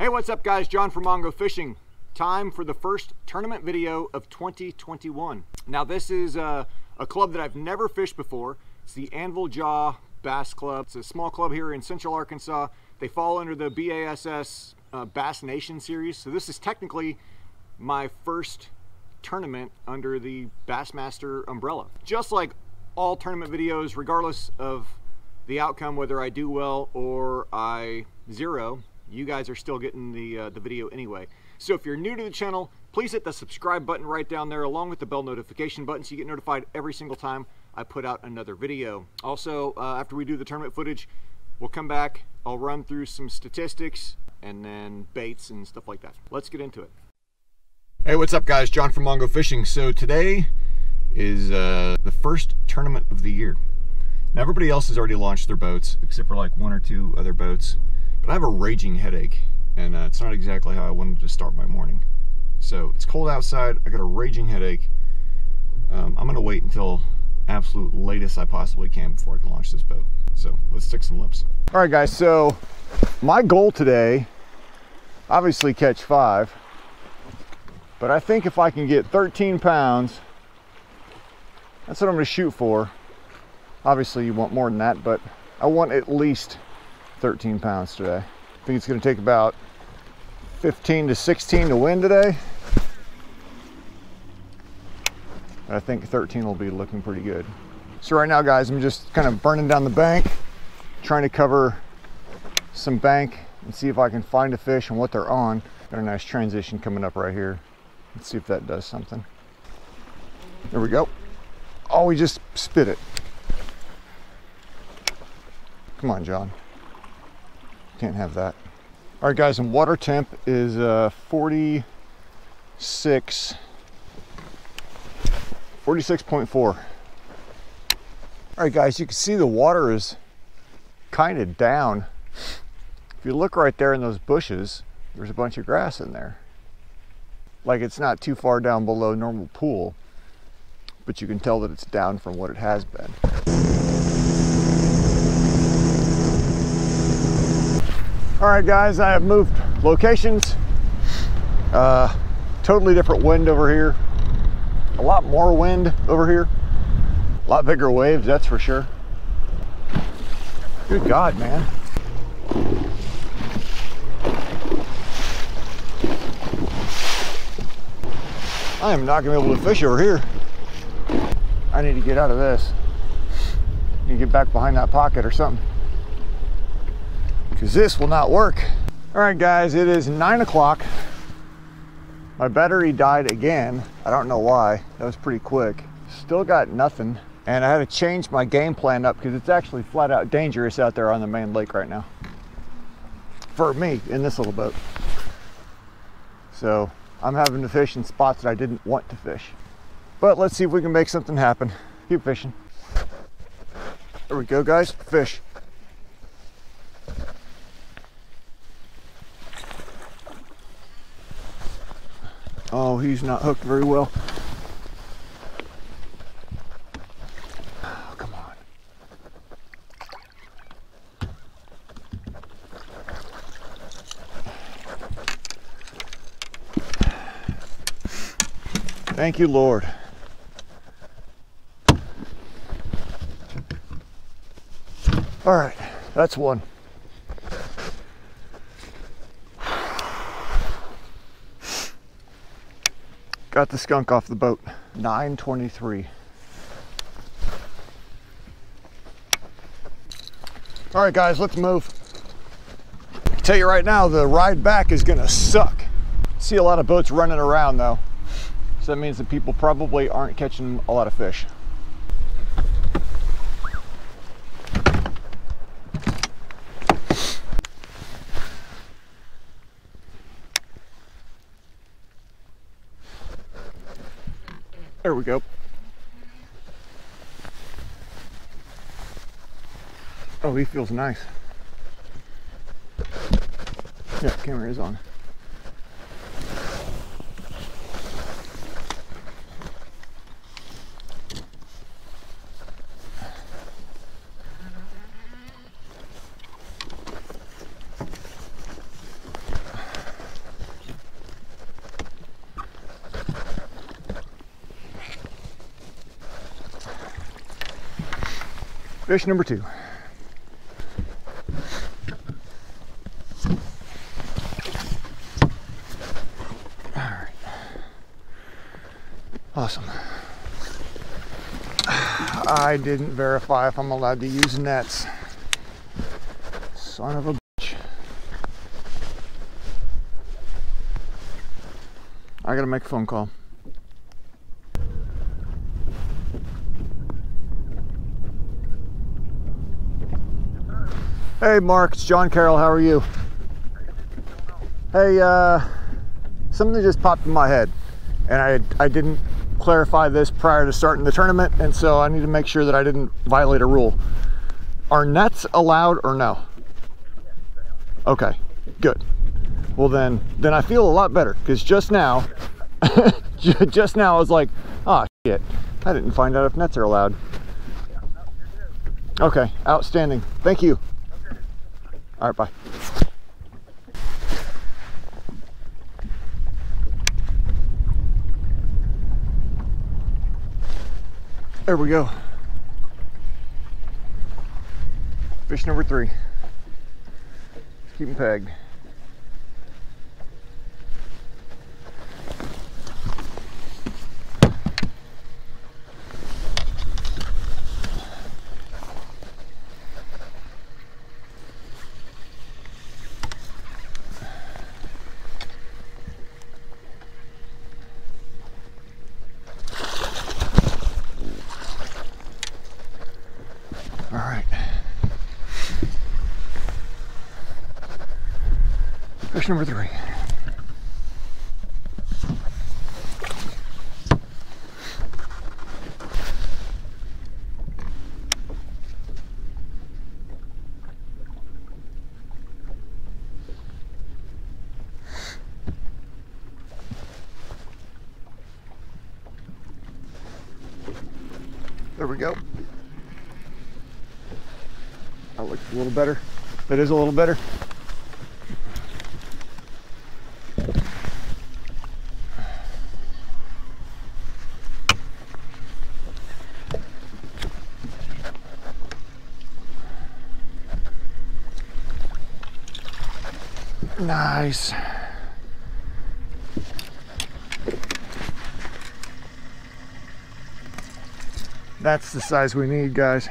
Hey, what's up guys? John from Mongo Fishing. Time for the first tournament video of 2021. Now this is a, a club that I've never fished before. It's the Anvil Jaw Bass Club. It's a small club here in Central Arkansas. They fall under the BASS uh, Bass Nation series. So this is technically my first tournament under the Bassmaster umbrella. Just like all tournament videos, regardless of the outcome, whether I do well or I zero, you guys are still getting the, uh, the video anyway. So if you're new to the channel, please hit the subscribe button right down there along with the bell notification button so you get notified every single time I put out another video. Also, uh, after we do the tournament footage, we'll come back, I'll run through some statistics and then baits and stuff like that. Let's get into it. Hey, what's up guys? John from Mongo Fishing. So today is uh, the first tournament of the year. Now everybody else has already launched their boats, except for like one or two other boats. But I have a raging headache, and uh, it's not exactly how I wanted to start my morning. So it's cold outside, I got a raging headache. Um, I'm gonna wait until absolute latest I possibly can before I can launch this boat. So let's stick some lips. All right guys, so my goal today, obviously catch five, but I think if I can get 13 pounds, that's what I'm gonna shoot for. Obviously you want more than that, but I want at least 13 pounds today. I think it's gonna take about 15 to 16 to win today. I think 13 will be looking pretty good. So right now guys, I'm just kind of burning down the bank, trying to cover some bank and see if I can find a fish and what they're on. Got a nice transition coming up right here. Let's see if that does something. There we go. Oh, we just spit it. Come on, John. Can't have that. All right, guys, and water temp is uh, 46, 46.4. All right, guys, you can see the water is kind of down. If you look right there in those bushes, there's a bunch of grass in there. Like it's not too far down below normal pool, but you can tell that it's down from what it has been. All right, guys, I have moved locations. Uh, totally different wind over here. A lot more wind over here. A lot bigger waves, that's for sure. Good God, man. I am not gonna be able to fish over here. I need to get out of this. To get back behind that pocket or something. Because this will not work. All right, guys, it is nine o'clock. My battery died again. I don't know why. That was pretty quick. Still got nothing. And I had to change my game plan up because it's actually flat out dangerous out there on the main lake right now. For me, in this little boat. So I'm having to fish in spots that I didn't want to fish. But let's see if we can make something happen. Keep fishing. There we go, guys. Fish. Oh, he's not hooked very well. Oh, come on. Thank you, Lord. All right, that's one. Got the skunk off the boat. 923. All right, guys, let's move. I tell you right now, the ride back is gonna suck. See a lot of boats running around though. So that means that people probably aren't catching a lot of fish. There we go. Oh, he feels nice. Yeah, camera is on. Fish number two. All right. Awesome. I didn't verify if I'm allowed to use nets. Son of a bitch. I gotta make a phone call. Hey Mark, it's John Carroll. How are you? Hey, uh, something just popped in my head, and I I didn't clarify this prior to starting the tournament, and so I need to make sure that I didn't violate a rule. Are nets allowed or no? Okay, good. Well then, then I feel a lot better because just now, just now I was like, oh shit, I didn't find out if nets are allowed. Okay, outstanding. Thank you. All right, bye. There we go. Fish number three. Keep him pegged. Number three. There we go. That looks a little better. That is a little better. Nice. That's the size we need, guys.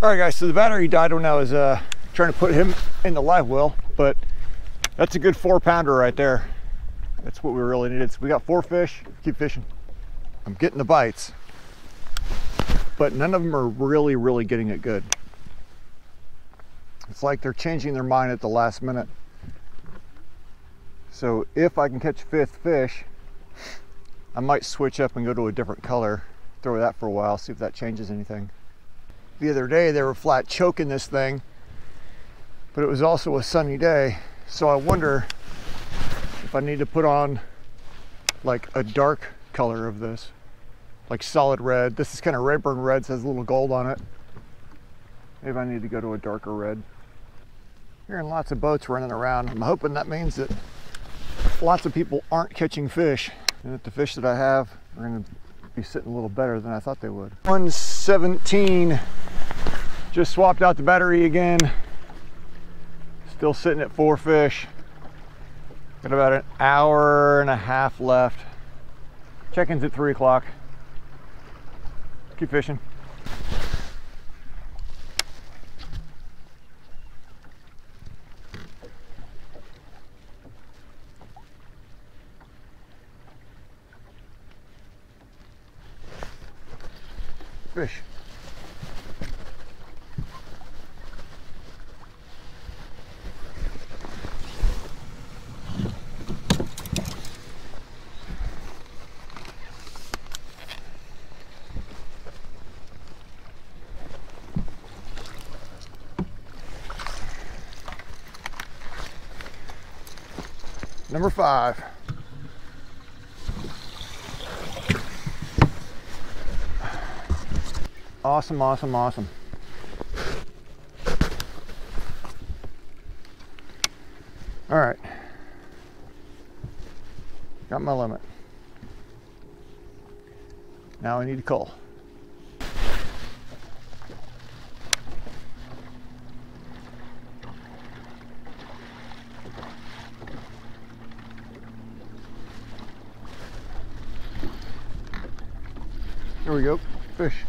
All right, guys, so the battery died when I was uh, trying to put him in the live well, but that's a good four pounder right there. That's what we really needed. So we got four fish, keep fishing. I'm getting the bites, but none of them are really, really getting it good. It's like they're changing their mind at the last minute. So if I can catch fifth fish, I might switch up and go to a different color, throw that for a while, see if that changes anything the other day they were flat choking this thing but it was also a sunny day so I wonder if I need to put on like a dark color of this like solid red. This is kind of Rayburn red it says a little gold on it. Maybe I need to go to a darker red. Hearing lots of boats running around. I'm hoping that means that lots of people aren't catching fish and that the fish that I have are going to be sitting a little better than I thought they would. 117 just swapped out the battery again. Still sitting at four fish. Got about an hour and a half left. Check-in's at three o'clock. Keep fishing. Fish. number five. Awesome, awesome, awesome. All right. Got my limit. Now I need to call. We go, fish.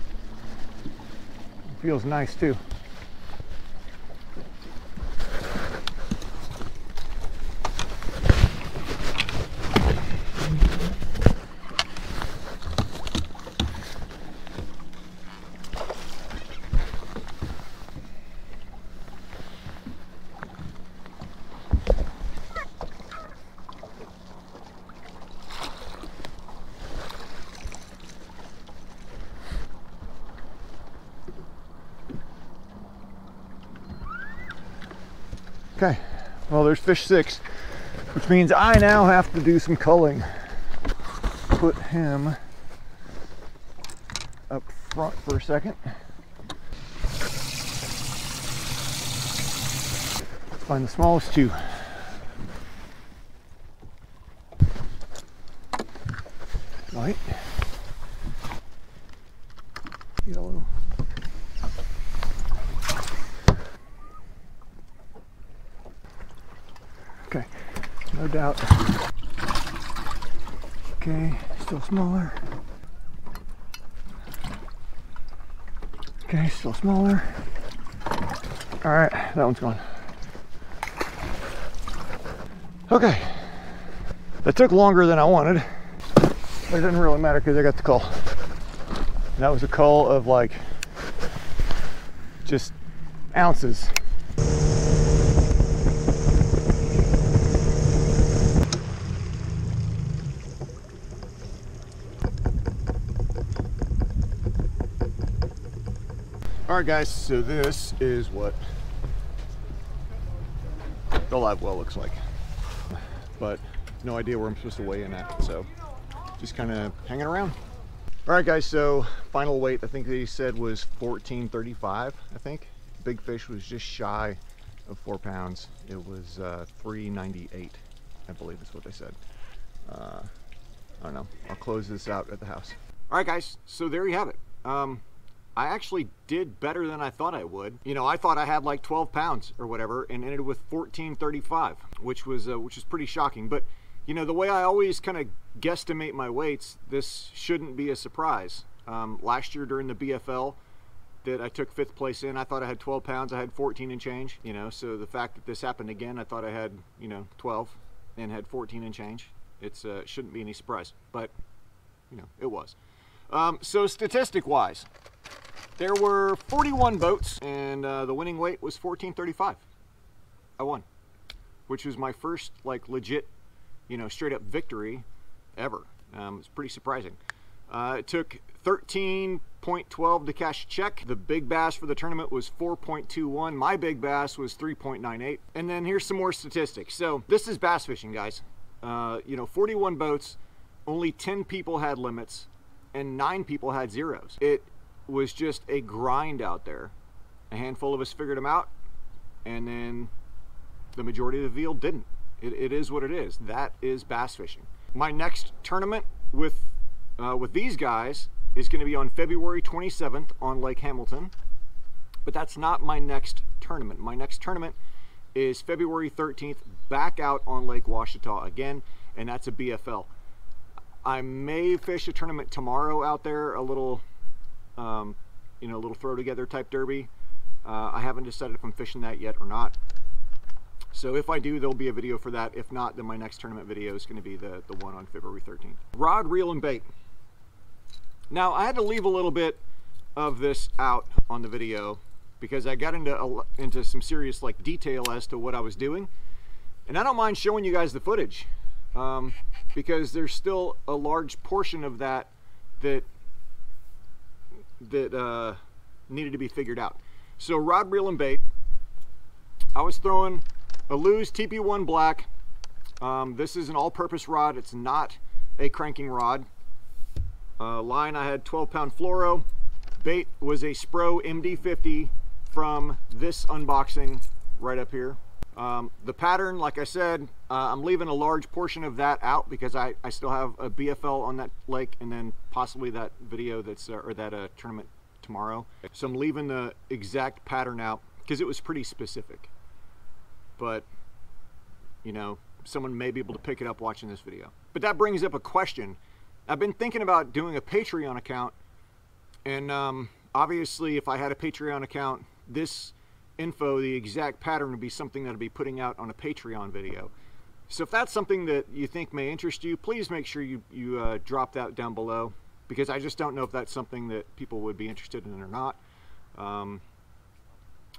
Feels nice too. Okay, well there's fish six, which means I now have to do some culling. Put him up front for a second. Find the smallest two. Okay, no doubt. Okay, still smaller. Okay, still smaller. All right, that one's gone. Okay, that took longer than I wanted, but it doesn't really matter because I got the call. And that was a call of like just ounces. All right, guys, so this is what the live well looks like. But no idea where I'm supposed to weigh in at, so just kind of hanging around. All right, guys, so final weight, I think they said was 1435, I think. Big fish was just shy of four pounds. It was uh, 398, I believe is what they said. Uh, I don't know, I'll close this out at the house. All right, guys, so there you have it. Um, I actually did better than I thought I would. You know, I thought I had like 12 pounds or whatever and ended with 1435, which was uh, which was pretty shocking. But you know, the way I always kind of guesstimate my weights, this shouldn't be a surprise. Um, last year during the BFL that I took fifth place in, I thought I had 12 pounds. I had 14 and change. You know, so the fact that this happened again, I thought I had you know 12 and had 14 and change. It's uh, shouldn't be any surprise, but you know, it was. Um, so statistic-wise, there were 41 boats, and uh, the winning weight was 1435. I won, which was my first like legit, you know, straight up victory ever. Um, it's pretty surprising. Uh, it took 13.12 to cash check. The big bass for the tournament was 4.21. My big bass was 3.98. And then here's some more statistics. So this is bass fishing, guys. Uh, you know, 41 boats, only 10 people had limits and nine people had zeros. It was just a grind out there. A handful of us figured them out, and then the majority of the field didn't. It, it is what it is. That is bass fishing. My next tournament with uh, with these guys is going to be on February 27th on Lake Hamilton, but that's not my next tournament. My next tournament is February 13th back out on Lake Ouachita again, and that's a BFL. I may fish a tournament tomorrow out there, a little, um, you know, a little throw together type derby. Uh, I haven't decided if I'm fishing that yet or not. So if I do, there'll be a video for that. If not, then my next tournament video is going to be the, the one on February 13th. Rod, reel, and bait. Now, I had to leave a little bit of this out on the video because I got into, into some serious like detail as to what I was doing. And I don't mind showing you guys the footage um, because there's still a large portion of that that that uh, needed to be figured out. So rod, reel, and bait. I was throwing a Lew's TP1 Black. Um, this is an all-purpose rod. It's not a cranking rod. Uh, line, I had 12-pound fluoro. Bait was a Spro MD50 from this unboxing right up here. Um, the pattern, like I said, uh, I'm leaving a large portion of that out because I, I still have a BFL on that lake and then possibly that video that's, uh, or that uh, tournament tomorrow. So I'm leaving the exact pattern out because it was pretty specific. But, you know, someone may be able to pick it up watching this video. But that brings up a question. I've been thinking about doing a Patreon account and um, obviously if I had a Patreon account, this info, the exact pattern would be something that I'd be putting out on a Patreon video. So if that's something that you think may interest you, please make sure you, you uh, drop that down below because I just don't know if that's something that people would be interested in or not. Um,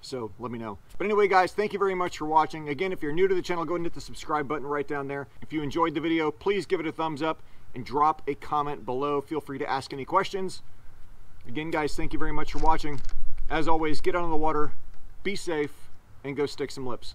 so let me know. But anyway, guys, thank you very much for watching. Again, if you're new to the channel, go ahead and hit the subscribe button right down there. If you enjoyed the video, please give it a thumbs up and drop a comment below. Feel free to ask any questions. Again, guys, thank you very much for watching. As always, get out on the water, be safe, and go stick some lips.